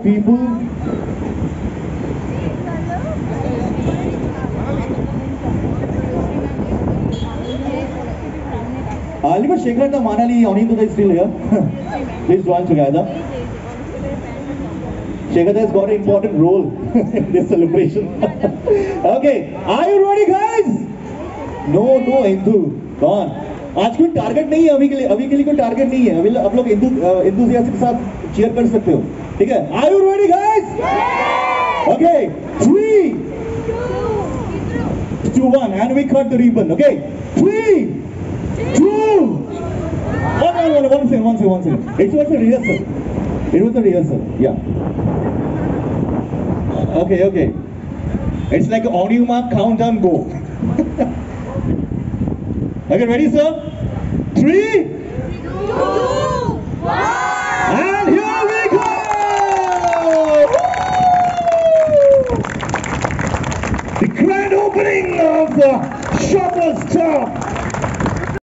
people Uh, look at Shekhar and Manali, Onindu is still here. Please join together. Shekhar has got an important role in this celebration. okay, are you ready guys? No, no, Hindu, gone. आज कोई target नहीं है अभी के लिए अभी के लिए कोई टारगेट नहीं है। अभी आप लोग इंदु, के साथ चीयर कर सकते हो। ठीक है? Are ready guys okay three two one and we cut the ribbon okay three two one one one one second one second it's was a rehearsal it was a rehearsal yeah okay okay it's like on you mark count down go Okay, ready, sir? Three, two, one. And here we go! Woo! The grand opening of the Shoppers Stop